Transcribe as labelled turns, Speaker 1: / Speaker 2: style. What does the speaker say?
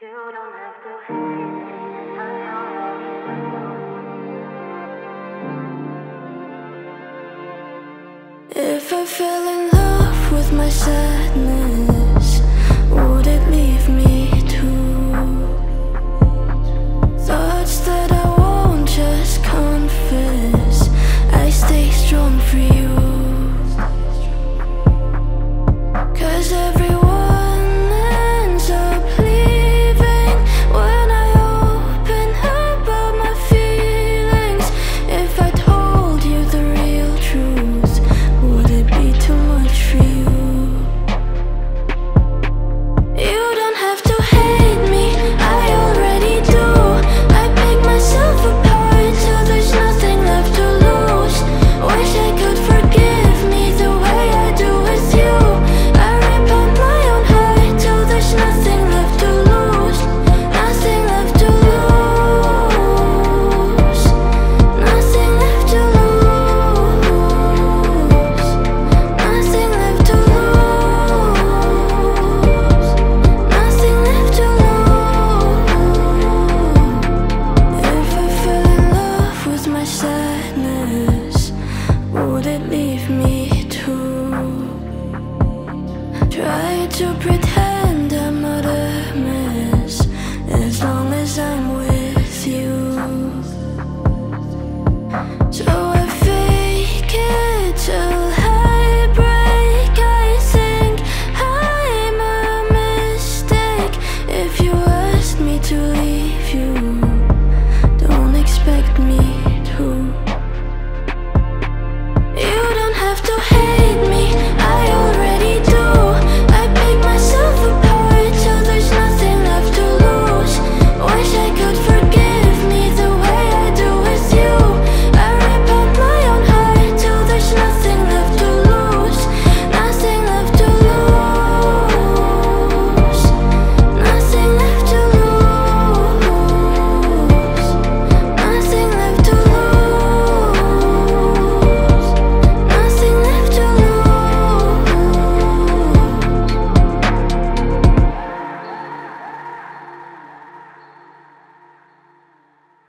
Speaker 1: If I fell in love with my sadness to pretend